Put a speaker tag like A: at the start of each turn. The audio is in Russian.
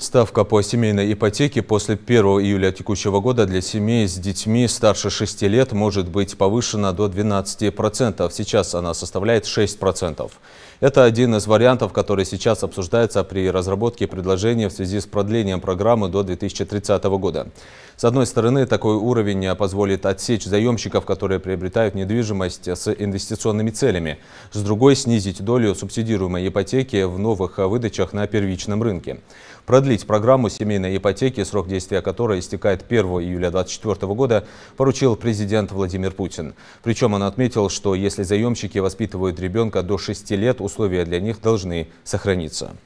A: Ставка по семейной ипотеке после 1 июля текущего года для семей с детьми старше 6 лет может быть повышена до 12%. Сейчас она составляет 6%. Это один из вариантов, который сейчас обсуждается при разработке предложения в связи с продлением программы до 2030 года. С одной стороны, такой уровень позволит отсечь заемщиков, которые приобретают недвижимость с инвестиционными целями. С другой, снизить долю субсидируемой ипотеки в новых выдачах на первичном рынке. Продлить программу семейной ипотеки, срок действия которой истекает 1 июля 2024 года, поручил президент Владимир Путин. Причем он отметил, что если заемщики воспитывают ребенка до 6 лет, условия для них должны сохраниться.